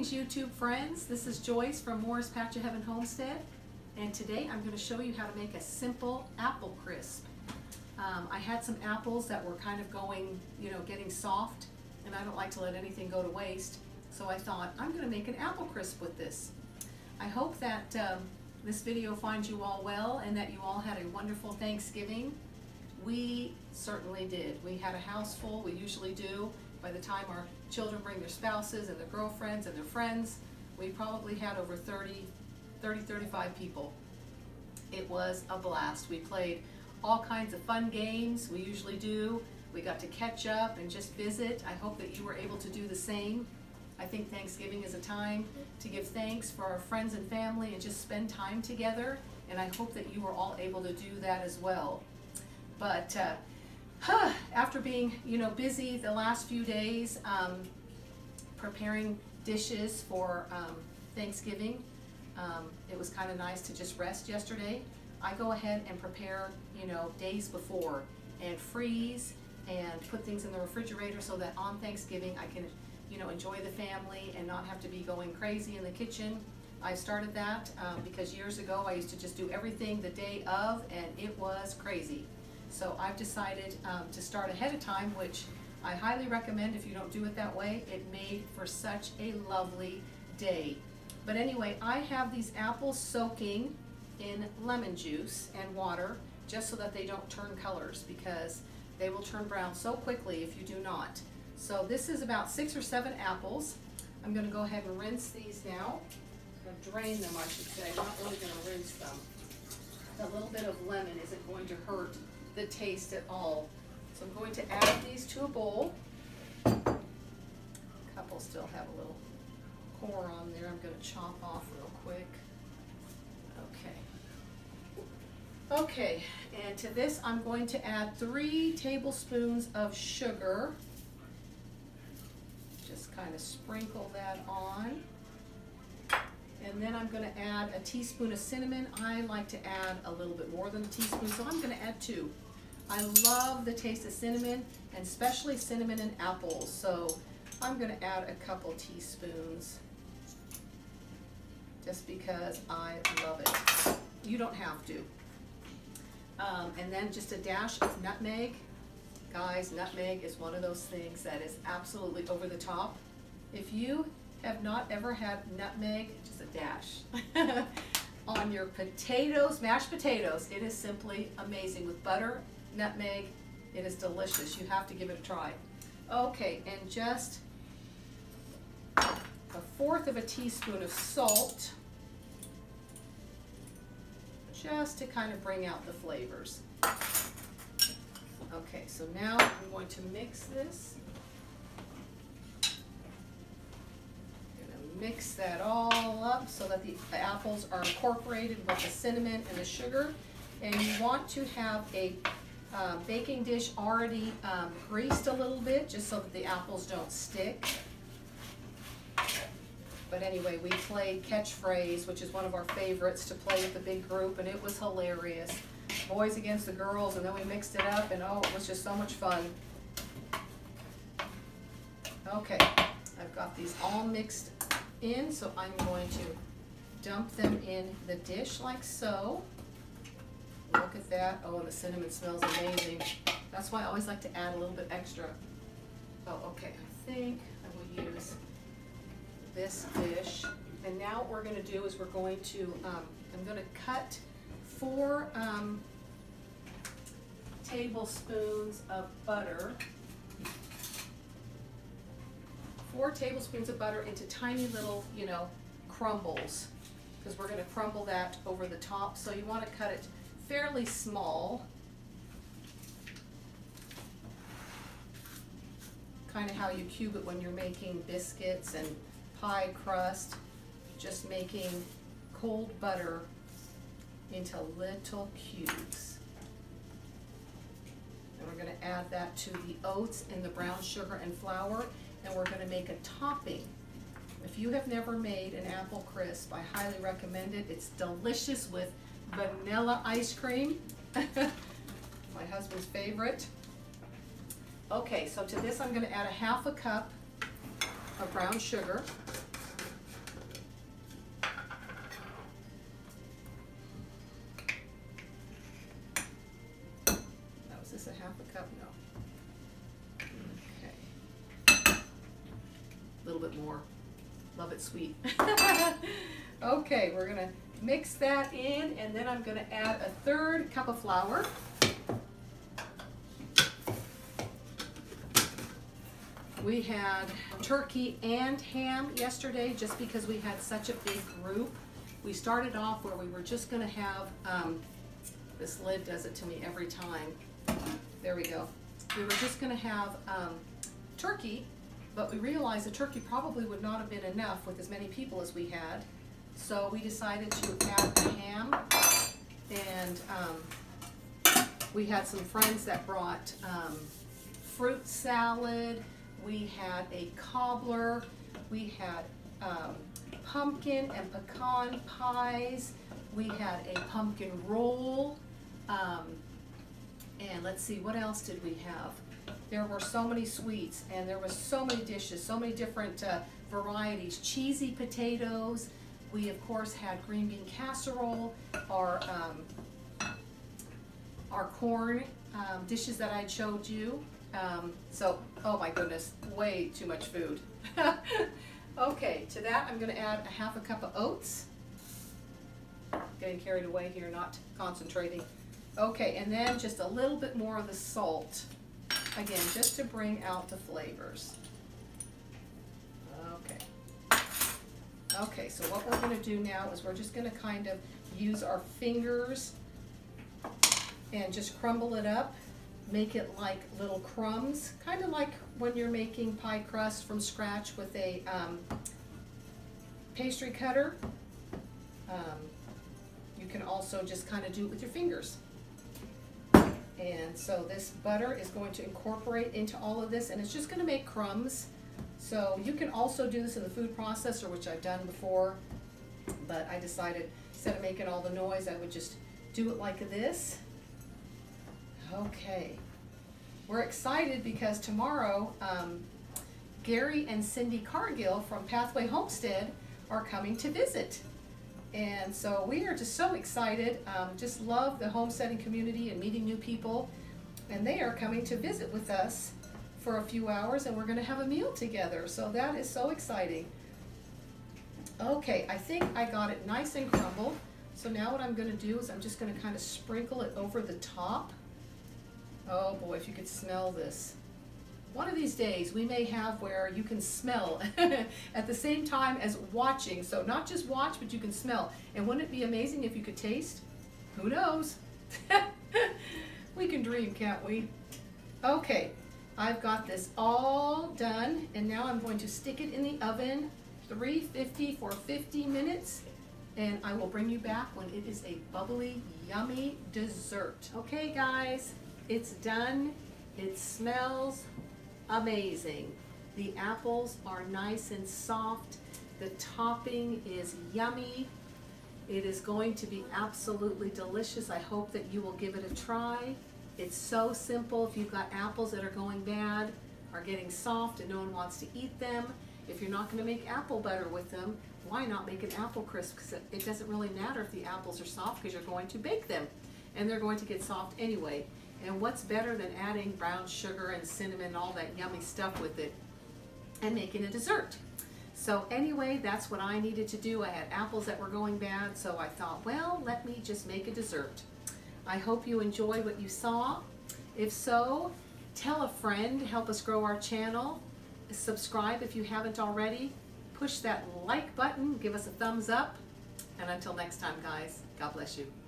Greetings YouTube friends, this is Joyce from Morris Patch of Heaven Homestead and today I'm going to show you how to make a simple apple crisp. Um, I had some apples that were kind of going, you know, getting soft and I don't like to let anything go to waste so I thought I'm going to make an apple crisp with this. I hope that um, this video finds you all well and that you all had a wonderful Thanksgiving. We certainly did. We had a house full, we usually do. By the time our children bring their spouses and their girlfriends and their friends, we probably had over 30, 30, 35 people. It was a blast. We played all kinds of fun games, we usually do. We got to catch up and just visit. I hope that you were able to do the same. I think Thanksgiving is a time to give thanks for our friends and family and just spend time together. And I hope that you were all able to do that as well. But uh, after being, you know, busy the last few days, um, preparing dishes for um, Thanksgiving, um, it was kind of nice to just rest yesterday. I go ahead and prepare, you know, days before and freeze and put things in the refrigerator so that on Thanksgiving I can, you know, enjoy the family and not have to be going crazy in the kitchen. I started that um, because years ago I used to just do everything the day of and it was crazy. So I've decided um, to start ahead of time, which I highly recommend if you don't do it that way. It made for such a lovely day. But anyway, I have these apples soaking in lemon juice and water just so that they don't turn colors because they will turn brown so quickly if you do not. So this is about six or seven apples. I'm going to go ahead and rinse these now. Drain them, I should say. I'm not really going to rinse them. A little bit of lemon isn't going to hurt the taste at all. So I'm going to add these to a bowl. A couple still have a little core on there. I'm going to chop off real quick. Okay. Okay, and to this I'm going to add three tablespoons of sugar. Just kind of sprinkle that on. And then I'm going to add a teaspoon of cinnamon. I like to add a little bit more than a teaspoon, so I'm going to add two. I love the taste of cinnamon, and especially cinnamon and apples, so I'm going to add a couple teaspoons just because I love it. You don't have to. Um, and then just a dash of nutmeg. Guys, nutmeg is one of those things that is absolutely over the top. If you have not ever had nutmeg, just a dash, on your potatoes, mashed potatoes, it is simply amazing. With butter, nutmeg, it is delicious. You have to give it a try. Okay, and just a fourth of a teaspoon of salt, just to kind of bring out the flavors. Okay, so now I'm going to mix this. Mix that all up so that the apples are incorporated with the cinnamon and the sugar. And you want to have a uh, baking dish already um, greased a little bit just so that the apples don't stick. But anyway, we played catchphrase, which is one of our favorites to play with the big group, and it was hilarious. Boys against the girls, and then we mixed it up, and oh, it was just so much fun. Okay, I've got these all mixed in, so I'm going to dump them in the dish like so. Look at that. Oh, the cinnamon smells amazing. That's why I always like to add a little bit extra. Oh, okay. I think I will use this dish. And now what we're going to do is we're going to, um, I'm going to cut four um, tablespoons of butter four tablespoons of butter into tiny little, you know, crumbles because we're going to crumble that over the top. So you want to cut it fairly small. Kind of how you cube it when you're making biscuits and pie crust. Just making cold butter into little cubes. And we're going to add that to the oats and the brown sugar and flour and we're going to make a topping. If you have never made an apple crisp, I highly recommend it. It's delicious with vanilla ice cream, my husband's favorite. Okay, so to this I'm going to add a half a cup of brown sugar. More. Love it sweet. okay, we're gonna mix that in and then I'm gonna add a third cup of flour. We had turkey and ham yesterday just because we had such a big group. We started off where we were just gonna have, um, this lid does it to me every time. There we go. We were just gonna have um, turkey, but we realized the turkey probably would not have been enough with as many people as we had. So we decided to add the ham. And um, we had some friends that brought um, fruit salad, we had a cobbler, we had um, pumpkin and pecan pies, we had a pumpkin roll, um, and let's see, what else did we have? There were so many sweets, and there was so many dishes, so many different uh, varieties. Cheesy potatoes. We of course had green bean casserole, our um, our corn um, dishes that I showed you. Um, so, oh my goodness, way too much food. okay, to that I'm going to add a half a cup of oats. Getting carried away here, not concentrating. Okay, and then just a little bit more of the salt. Again, just to bring out the flavors. Okay. Okay, so what we're going to do now is we're just going to kind of use our fingers and just crumble it up make it like little crumbs, kind of like when you're making pie crust from scratch with a um, pastry cutter. Um, you can also just kind of do it with your fingers. And so this butter is going to incorporate into all of this and it's just going to make crumbs. So you can also do this in the food processor, which I've done before, but I decided instead of making all the noise, I would just do it like this. Okay. We're excited because tomorrow, um, Gary and Cindy Cargill from Pathway Homestead are coming to visit. And so we are just so excited, um, just love the homesteading community and meeting new people. And they are coming to visit with us for a few hours and we're gonna have a meal together. So that is so exciting. Okay, I think I got it nice and crumbled. So now what I'm gonna do is I'm just gonna kind of sprinkle it over the top. Oh boy, if you could smell this. One of these days we may have where you can smell at the same time as watching. So not just watch, but you can smell. And wouldn't it be amazing if you could taste? Who knows? we can dream, can't we? Okay, I've got this all done and now I'm going to stick it in the oven 350 for 50 minutes and I will bring you back when it is a bubbly, yummy dessert. Okay guys, it's done. It smells amazing. The apples are nice and soft. The topping is yummy. It is going to be absolutely delicious. I hope that you will give it a try. It's so simple. If you've got apples that are going bad, are getting soft and no one wants to eat them, if you're not going to make apple butter with them, why not make an apple crisp? Because it doesn't really matter if the apples are soft because you're going to bake them and they're going to get soft anyway. And what's better than adding brown sugar and cinnamon and all that yummy stuff with it and making a dessert? So anyway, that's what I needed to do. I had apples that were going bad, so I thought, well, let me just make a dessert. I hope you enjoy what you saw. If so, tell a friend, help us grow our channel. Subscribe if you haven't already. Push that like button, give us a thumbs up. And until next time, guys, God bless you.